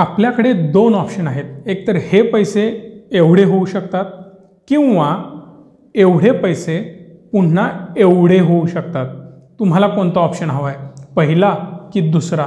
आपल्याकडे दोन ऑप्शन आहेत. एकतर हे पैसे एवढे होऊ शकतात किंवा एवढे पैसे पुन्हा एवढे होऊ शकतात. तुम्हाला कोणता ऑप्शन हवा आहे पहिला की दुसरा?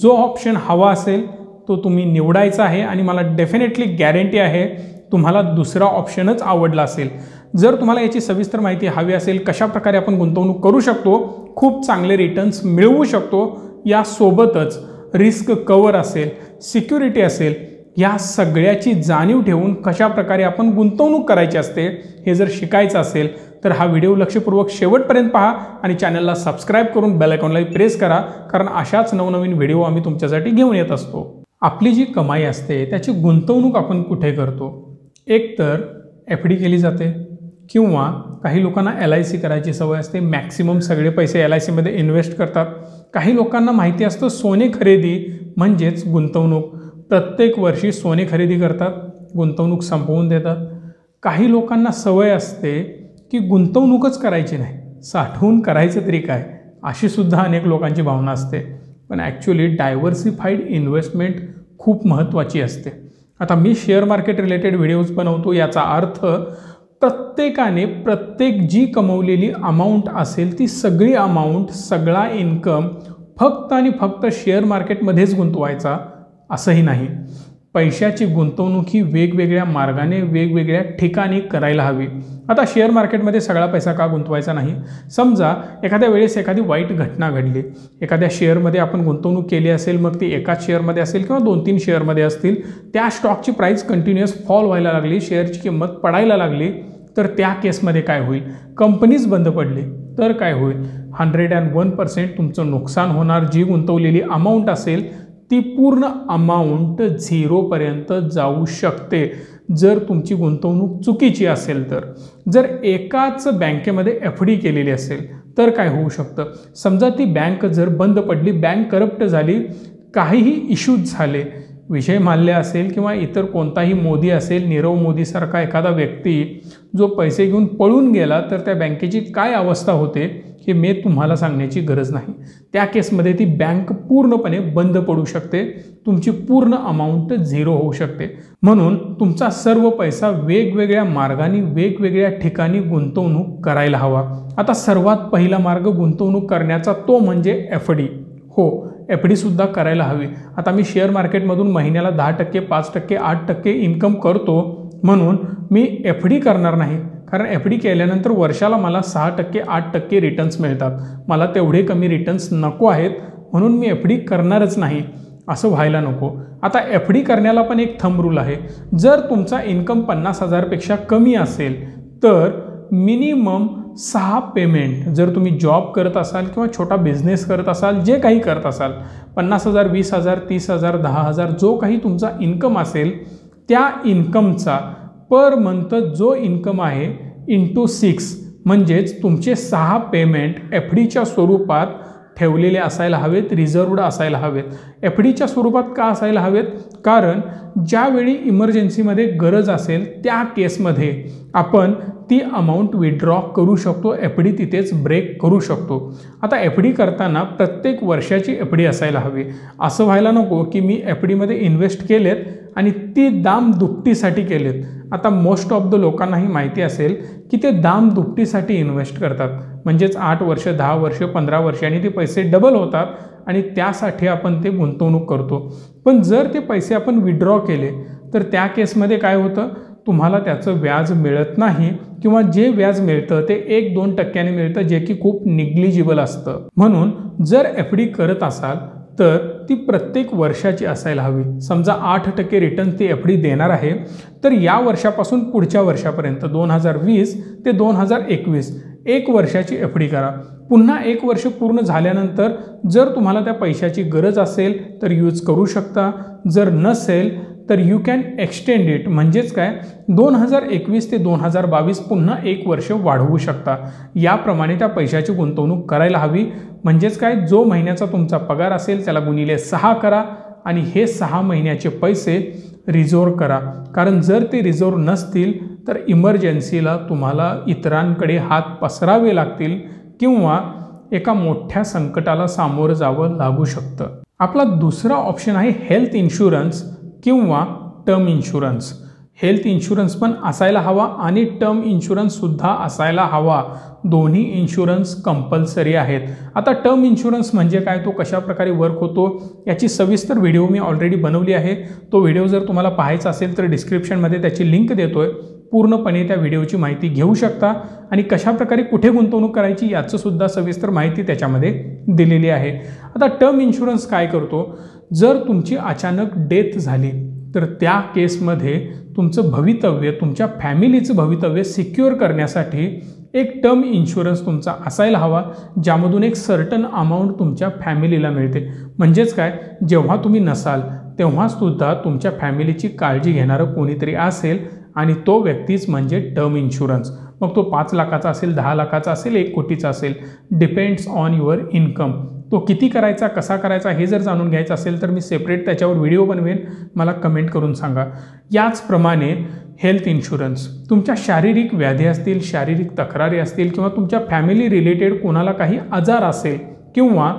जो ऑप्शन हवा असेल तो तुम्ही निवडायचा आहे आणि मला डेफिनेटली गॅरंटी आहे तुम्हाला दुसरा ऑप्शनच आवडला असेल. जर तुम्हाला याची सविस्तर माहिती हवी असेल कशा प्रकारे आपण गुंतवणूक करू शकतो खूप चांगले रिटर्न्स मिळवू शकतो यासोबतच रिस्क कवर असेल. सिक्युरिटी असेल या सगळ्याची जाणीव ठेवून कशा प्रकारे आपण गुंतवणूक करायची असते हे जर शिकायचं असेल तर हा व्हिडिओ लक्षपूर्वक शेवटपर्यंत पहा आणि चॅनलला सबस्क्राईब करून बेल आयकॉनला प्रेस करा कारण अशाच नवनवीन व्हिडिओ आम्ही तुमच्यासाठी घेऊन येत असतो. आपली जी कमाई असते त्याची गुंतवणूक आपण कुठे करतो? एक तर एफ डी केली जाते किंवा काही लोकांना एल आय सी करायची सवय असते मॅक्सिमम सगळे पैसे एल आय सीमध्ये इन्व्हेस्ट करतात. काही लोकांना माहिती असतं सोने खरेदी म्हणजेच गुंतवणूक. प्रत्येक वर्षी सोने खरेदी करतात गुंतवणूक संपवून देतात. काही लोकांना सवय असते की गुंतवणूकच करायची नाही साठवून करायचं तरी काय अशीसुद्धा अनेक लोकांची भावना असते. पण ॲक्च्युली डायव्हर्सिफाईड इन्व्हेस्टमेंट खूप महत्त्वाची असते. आता मी शेअर मार्केट रिलेटेड व्हिडिओज बनवतो याचा अर्थ प्रत्येकाने प्रत्येक जी कमवलेली अमाऊंट असेल ती सगळी अमाऊंट सगळा इन्कम फक्त आणि फक्त शेअर मार्केटमध्येच गुंतवायचा असंही नाही. पैशाची गुंतवणूक ही वेगवेगळ्या मार्गाने वेगवेगळ्या ठिकाणी करायला हवी. आता शेअर मार्केटमध्ये सगळा पैसा का गुंतवायचा नाही? समजा एखाद्या वेळेस एखादी वाईट घटना घडली. एखाद्या शेअरमध्ये आपण गुंतवणूक केली असेल मग ती एकाच शेअरमध्ये असेल किंवा दोन तीन शेअरमध्ये असतील त्या स्टॉकची प्राईस कंटिन्युअस फॉल व्हायला लागली शेअरची किंमत पडायला लागली तर त्या केसमध्ये काय होईल? कंपनीज बंद पडली तर काय होईल? हंड्रेड अँड वन पर्सेंट तुमचं नुकसान होणार. जी गुंतवलेली अमाऊंट असेल ती पूर्ण अमाऊंट झिरोपर्यंत जाऊ शकते. जर तुमची गुंतवणूक चुकीची असेल तर. जर एकाच बँकेमध्ये एफ डी केलेली असेल तर काय होऊ शकतं? समजा ती बँक जर बंद पडली बँक करप्ट झाली काहीही इश्यूज झाले विजय माल्य असेल किंवा इतर कोणताही मोदी असेल नीरव मोदीसारखा एखादा व्यक्ती जो पैसे घेऊन पळून गेला तर त्या बँकेची काय अवस्था होते हे मी तुम्हाला सांगण्याची गरज नाही. त्या केसमध्ये ती बँक पूर्णपणे बंद पडू शकते तुमची पूर्ण अमाऊंट झिरो होऊ शकते. म्हणून तुमचा सर्व पैसा वेगवेगळ्या मार्गाने वेगवेगळ्या ठिकाणी गुंतवणूक करायला हवा. आता सर्वात पहिला मार्ग गुंतवणूक करण्याचा तो म्हणजे एफ डी. हो एफ डीसुद्धा करायला हवी. आता मी शेअर मार्केटमधून महिन्याला दहा टक्के पाच टक्के आठ टक्के इन्कम करतो म्हणून मी एफ डी करणार नाही. कारण एफ डी केल्यानंतर वर्षाला मला सहा टक्के आठ टक्के रिटर्न्स मिळतात. मला तेवढे कमी रिटर्न्स नको आहेत म्हणून मी एफ डी करणारच नाही. असं व्हायला नको. आता एफ डी करण्याला पण एक थंब रूल आहे. जर तुमचा इन्कम पन्नास हजारपेक्षा कमी असेल तर मिनिमम सहा पेमेंट जर तुम्ही जॉब करत असाल किंवा छोटा बिझनेस करत असाल जे काही करत असाल पन्नास हजार वीस हजार तीस हजार दहा हजार जो काही तुमचा इन्कम असेल त्या इन्कमचा पर मंथ जो इन्कम आहे इंटू सिक्स म्हणजेच तुमचे सहा पेमेंट एफ डीच्या स्वरूपात ठेवलेले असायला हवेत रिझर्वड असायला हवेत. एफ डीच्या स्वरूपात का असायला हवेत? कारण ज्यावेळी इमर्जन्सीमध्ये गरज असेल त्या केसमध्ये आपण ती अमाऊंट विड्रॉ करू शकतो एफ डी तिथेच ब्रेक करू शकतो. आता एफ डी करताना प्रत्येक वर्षाची एफ डी असायला हवी. असं व्हायला नको की मी एफ डीमध्ये इन्व्हेस्ट केलेत आणि ती दाम दुपटीसाठी केलेत. आता मोस्ट ऑफ द लोकांनाही माहिती असेल की ते दाम दुपटीसाठी इन्व्हेस्ट करतात. म्हणजेच आठ वर्ष दहा वर्ष पंधरा वर्ष आणि ते पैसे डबल होतात आणि त्यासाठी आपण ते गुंतवणूक करतो. पण जर ते पैसे आपण विड्रॉ केले तर त्या केसमध्ये काय होतं? तुम्हाला त्याचं व्याज मिळत नाही किंवा जे व्याज मिळतं ते एक दोन टक्क्याने मिळतं जे की खूप निग्लिजिबल असतं. म्हणून जर एफ डी करत असाल तर ती प्रत्येक वर्षाची असायला हवी. समजा आठ टक्के रिटर्न ती एफ डी देणार आहे तर या वर्षापासून पुढच्या वर्षापर्यंत दोन हजार वीस ते दोन हजार एकवीस एक वर्षाची एफ डी करा. पुन्हा एक वर्ष पूर्ण झाल्यानंतर जर तुम्हाला त्या पैशाची गरज असेल तर यूज करू शकता. जर नसेल तर यू कॅन एक्सटेंड इट म्हणजेच काय? दोन हजार एकवीस ते दोन हजार बावीस पुन्हा एक वर्ष वाढवू शकता. याप्रमाणे त्या पैशाची गुंतवणूक करायला हवी. म्हणजेच काय? जो महिन्याचा तुमचा पगार असेल त्याला गुणिले सहा करा आणि हे सहा महिन्याचे पैसे रिझोर्व करा. कारण जर ते रिझोर्व नसतील तर इमर्जन्सीला तुम्हाला इतरांकडे हात पसरावे लागतील किंवा एका मोठ्या संकटाला सामोरं जावं लागू शकतं. आपला दुसरा ऑप्शन आहे हेल्थ इन्शुरन्स किंवा टर्म इन्शुरन्स हेल्थ इन्शुरन्स पण असायला हवा आणि टर्म इन्शुरन्ससुद्धा असायला हवा. दोन्ही इन्शुरन्स कंपल्सरी आहेत. आता टर्म इन्शुरन्स म्हणजे काय? तो कशा प्रकारे वर्क होतो? याची सविस्तर व्हिडिओ मी ऑलरेडी बनवली आहे. तो व्हिडिओ जर तुम्हाला पाहायचा असेल तर डिस्क्रिप्शनमध्ये त्याची लिंक देतो आहे पूर्णपणे त्या व्हिडिओची माहिती घेऊ शकता. आणि कशाप्रकारे कुठे गुंतवणूक करायची याचंसुद्धा सविस्तर माहिती त्याच्यामध्ये दिलेली आहे. आता टर्म इन्शुरन्स काय करतो? जर तुमची अचानक डेथ झाली तर त्या केसमध्ये तुमचं भवितव्य तुमच्या फॅमिलीचं भवितव्य सिक्युअर करण्यासाठी एक टर्म इन्शुरन्स तुमचा असायला हवा ज्यामधून एक सर्टन अमाऊंट तुमच्या फॅमिलीला मिळते. म्हणजेच काय? जेव्हा तुम्ही नसाल तेव्हासुद्धा तुमच्या फॅमिलीची काळजी घेणारं कोणीतरी असेल आणि तो व्यक्तीच म्हणजे टर्म इन्शुरन्स मग तो पाच लाखाचा असेल दहा लाखाचा असेल एक कोटीचा असेल डिपेंड्स ऑन युअर इन्कम तो किती करायचा कसा करायचा हे जर जाणून घ्यायचं असेल तर मी सेपरेट त्याच्यावर व्हिडिओ बनवेन. मला कमेंट करून सांगा. याचप्रमाणे हेल्थ इन्शुरन्स तुमच्या शारीरिक व्याधी असतील शारीरिक तक्रारी असतील किंवा तुमच्या फॅमिली रिलेटेड कोणाला काही आजार असेल किंवा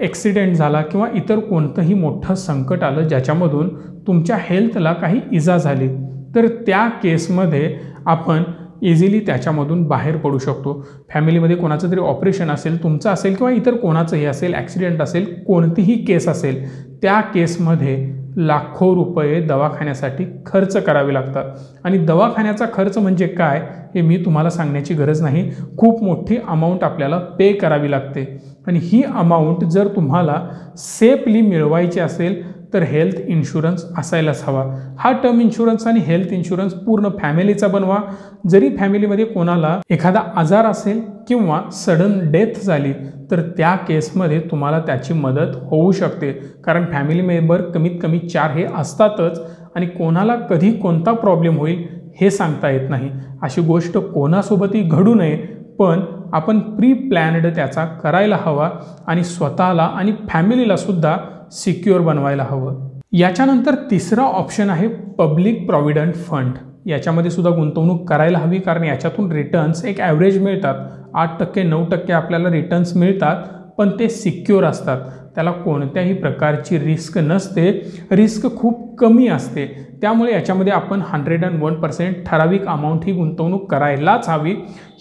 ॲक्सिडेंट झाला किंवा इतर कोणतंही मोठं संकट आलं ज्याच्यामधून तुमच्या हेल्थला काही इजा झाली तर त्या केसमध्ये आपण इझिली त्याच्यामधून बाहेर पडू शकतो. फॅमिलीमध्ये कोणाचं तरी ऑपरेशन असेल तुमचं असेल किंवा इतर कोणाचंही असेल ॲक्सिडेंट असेल कोणतीही केस असेल त्या केसमध्ये लाखो रुपये दवाखान्यासाठी खर्च करावे लागतात. आणि दवाखान्याचा खर्च म्हणजे काय हे मी तुम्हाला सांगण्याची गरज नाही. खूप मोठी अमाऊंट आपल्याला पे करावी लागते. आणि ही अमाऊंट जर तुम्हाला सेफली मिळवायची असेल तर हेल्थ इन्शुरन्स असायलाच हवा. हा टर्म इन्शुरन्स आणि हेल्थ इन्शुरन्स पूर्ण फॅमिलीचा बनवा. जरी फॅमिलीमध्ये कोणाला एखादा आजार असेल किंवा सडन डेथ झाली तर त्या केसमध्ये तुम्हाला त्याची मदत होऊ शकते. कारण फॅमिली मेंबर कमीत कमी चार हे असतातच आणि कोणाला कधी कोणता प्रॉब्लेम होईल हे सांगता येत नाही. अशी गोष्ट कोणासोबतही घडू नये पण आपण प्री प्लॅन्ड त्याचा करायला हवा आणि स्वतःला आणि फॅमिलीलासुद्धा सिक्युअर बनवायला हवं. याच्यानंतर तिसरा ऑप्शन आहे पब्लिक प्रॉव्हिडंट फंड याच्यामध्ये सुद्धा गुंतवणूक करायला हवी कारण याच्यातून रिटर्न्स एक ॲव्हरेज मिळतात. आठ टक्के नऊ टक्के आपल्याला रिटर्न्स मिळतात पण ते सिक्युअर असतात. त्याला कोणत्याही प्रकारची रिस्क नसते. रिस्क खूप कमी असते. त्यामुळे याच्यामध्ये आपण हंड्रेड अँड वन पर्सेंट ठराविक अमाऊंट ही गुंतवणूक करायलाच हवी.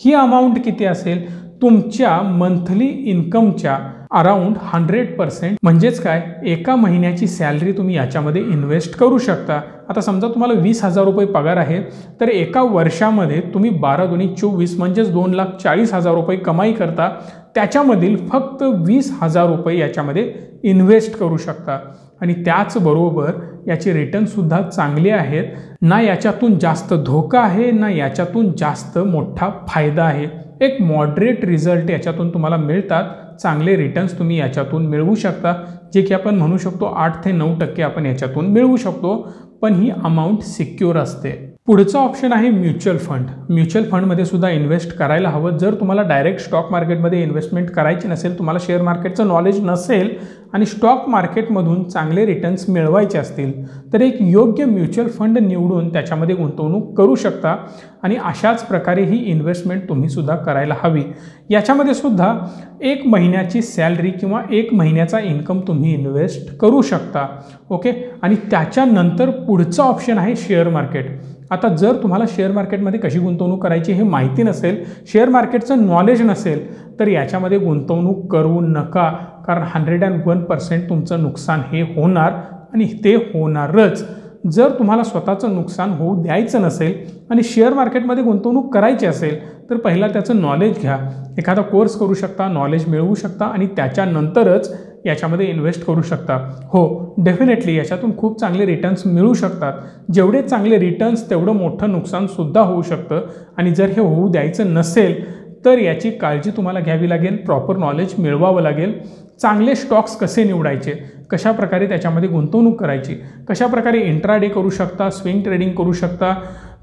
ही अमाऊंट किती असेल? तुमच्या मंथली इन्कमच्या अराउंड हंड्रेड पर्सेंट. म्हणजेच काय? एका महिन्याची सॅलरी तुम्ही याच्यामध्ये इन्व्हेस्ट करू शकता. आता समजा तुम्हाला वीस हजार रुपये पगार आहे तर एका वर्षामध्ये तुम्ही बारा दोन्ही चोवीस म्हणजेच दोन लाख चाळीस हजार रुपये कमाई करता. त्याच्यामधील फक्त वीस हजार रुपये याच्यामध्ये इन्व्हेस्ट करू शकता. आणि त्याचबरोबर याचे रिटर्नसुद्धा चांगले आहेत. ना याच्यातून जास्त धोका आहे ना याच्यातून जास्त मोठा फायदा आहे. एक मॉडरेट रिझल्ट याच्यातून तुम्हाला मिळतात. चांगले रिटर्न्स तुम्ही याच्यातून मिळवू शकता. जे की आपण म्हणू शकतो आठ ते नऊ टक्के आपण याच्यातून मिळवू शकतो. पण ही अमाऊंट सिक्युअर असते. पुढचं ऑप्शन आहे म्युच्युअल फंड म्युच्युअल फंडमध्ये सुद्धा इन्व्हेस्ट करायला हवं. जर तुम्हाला डायरेक्ट स्टॉक मार्केटमध्ये इन्व्हेस्टमेंट करायची नसेल तुम्हाला शेअर मार्केटचं नॉलेज नसेल आणि स्टॉक मार्केटमधून चांगले रिटर्न्स मिळवायचे असतील तर एक योग्य म्युच्युअल फंड निवडून त्याच्यामध्ये गुंतवणूक करू शकता आणि अशाच प्रकारे ही इन्व्हेस्टमेंट तुम्हीसुद्धा करायला हवी. याच्यामध्ये सुद्धा एक महिन्याची सॅलरी किंवा एक महिन्याचा इन्कम तुम्ही इन्व्हेस्ट करू शकता. ओके आणि त्याच्यानंतर पुढचं ऑप्शन आहे शेअर मार्केट आता जर तुम्हाला शेअर मार्केटमध्ये कशी गुंतवणूक करायची हे माहिती नसेल शेअर मार्केटचं नॉलेज नसेल तर याच्यामध्ये गुंतवणूक करू नका. कारण हंड्रेड अँड वन पर्सेंट तुमचं नुकसान हे होणार आणि ते होणारच. जर तुम्हाला स्वतःचं नुकसान होऊ द्यायचं नसेल आणि शेअर मार्केटमध्ये गुंतवणूक करायची असेल तर पहिला त्याचं नॉलेज घ्या. एखादा कोर्स करू शकता नॉलेज मिळवू शकता आणि त्याच्यानंतरच याच्यामध्ये इन्व्हेस्ट करू शकता. हो डेफिनेटली याच्यातून खूप चांगले रिटर्न्स मिळू शकतात. जेवढे चांगले रिटर्न्स तेवढं मोठं नुकसानसुद्धा होऊ शकतं. आणि जर हे होऊ द्यायचं नसेल तर याची काळजी तुम्हाला घ्यावी लागेल प्रॉपर नॉलेज मिळवावं लागेल. चांगले स्टॉक्स कसे निवडायचे? कशा प्रकारे त्याच्यामध्ये गुंतवणूक करायची? कशा प्रकारे इंट्राडे करू शकता स्विंग ट्रेडिंग करू शकता?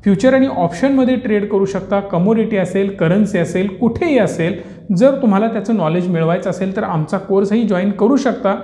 फ्युचर आणि ऑप्शनमध्ये ट्रेड करू शकता? कमोडिटी असेल करन्सी असेल कुठेही असेल जर तुम्हाला त्याचं नॉलेज मिळवायचं असेल तर आमचा कोर्सही जॉईन करू शकता.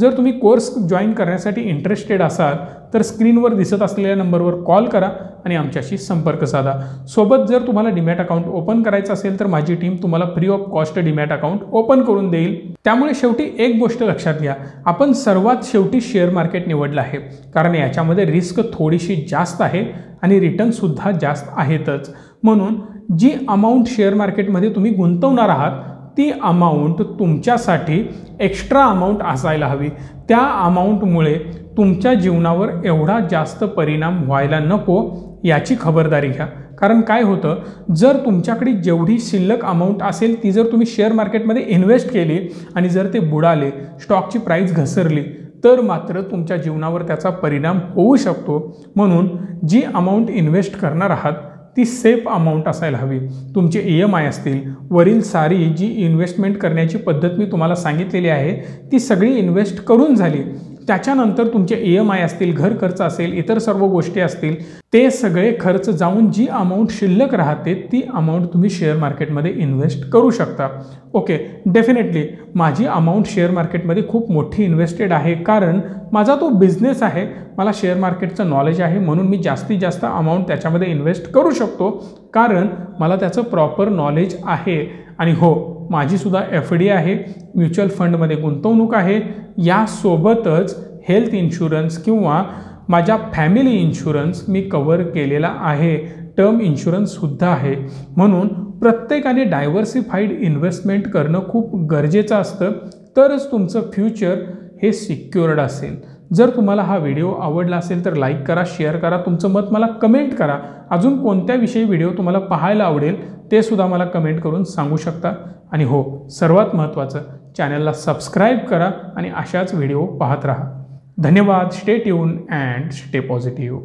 जर तुम्ही कोर्स जॉईन करण्यासाठी इंटरेस्टेड असाल तर स्क्रीनवर दिसत असलेल्या नंबरवर कॉल करा आणि आमच्याशी संपर्क साधा. सोबत जर तुम्हाला डिमॅट अकाउंट ओपन करायचं असेल तर माझी टीम तुम्हाला free of cost demat account open करून देईल. त्यामुळे शेवटी एक गोष्ट लक्षात घ्या. आपण सर्वात शेवटी शेअर मार्केट निवडलं आहे. कारण याच्यामध्ये रिस्क थोडीशी जास्त आहे आणि रिटर्नसुद्धा जास्त आहेतच. म्हणून जी अमाऊंट शेअर मार्केटमध्ये तुम्ही गुंतवणार आहात ती अमाऊंट तुमच्यासाठी एक्स्ट्रा अमाऊंट असायला हवी. त्या अमाऊंटमुळे तुमच्या जीवनावर एवढा जास्त परिणाम व्हायला नको याची खबरदारी घ्या. कारण काय होतं जर तुमच्याकडे जेवढी शिल्लक अमाऊंट असेल ती जर तुम्ही शेअर मार्केटमध्ये इन्व्हेस्ट केली आणि जर ते बुडाले स्टॉकची प्राईस घसरली तर मात्र तुमच्या जीवनावर त्याचा परिणाम होऊ शकतो. म्हणून जी अमाऊंट इन्व्हेस्ट करणार आहात ती सेफ अमाऊंट असायला हवी. तुमचे ई एम आय असतील वरील सारी जी इन्व्हेस्टमेंट करण्याची पद्धत मी तुम्हाला सांगितलेली आहे ती सगळी इन्व्हेस्ट करून झाली. त्याच्यानंतर तुमचे ई एम आय असतील घर खर्च असेल इतर सर्व गोष्टी असतील ते सगळे खर्च जाऊन जी अमाऊंट शिल्लक राहते ती अमाऊंट तुम्ही शेअर मार्केटमध्ये इन्व्हेस्ट करू शकता. ओके डेफिनेटली माझी अमाऊंट शेअर मार्केटमध्ये खूप मोठी इन्व्हेस्टेड आहे कारण माझा तो बिझनेस आहे मला शेअर मार्केटचं नॉलेज आहे म्हणून मी जास्तीत जास्त अमाऊंट त्याच्यामध्ये इन्व्हेस्ट करू शकतो कारण मला त्याचं प्रॉपर नॉलेज आहे. आणि हो माझीसुद्धा एफ डी आहे म्युच्युअल फंडमध्ये गुंतवणूक आहे यासोबतच हेल्थ इन्शुरन्स किंवा माझ्या फॅमिली इन्शुरन्स मी कवर केलेला आहे टर्म इन्शुरन्ससुद्धा आहे. म्हणून प्रत्येकाने डायव्हर्सिफाईड इन्व्हेस्टमेंट करणं खूप गरजेचं असतं. तरच तुमचं फ्युचर हे सिक्युअर्ड असेल. जर तुम्हाला हा व्हिडिओ आवडला असेल तर लाईक करा शेअर करा तुमचं मत मला कमेंट करा. अजून कोणत्या विषयी व्हिडिओ तुम्हाला पाहायला आवडेल ते सुद्धा मला कमेंट करून सांगू शकता. आणि हो सर्वात महत्त्वाचं चॅनलला सबस्क्राईब करा आणि अशाच व्हिडिओ पाहत राहा. धन्यवाद stay tune and stay positive.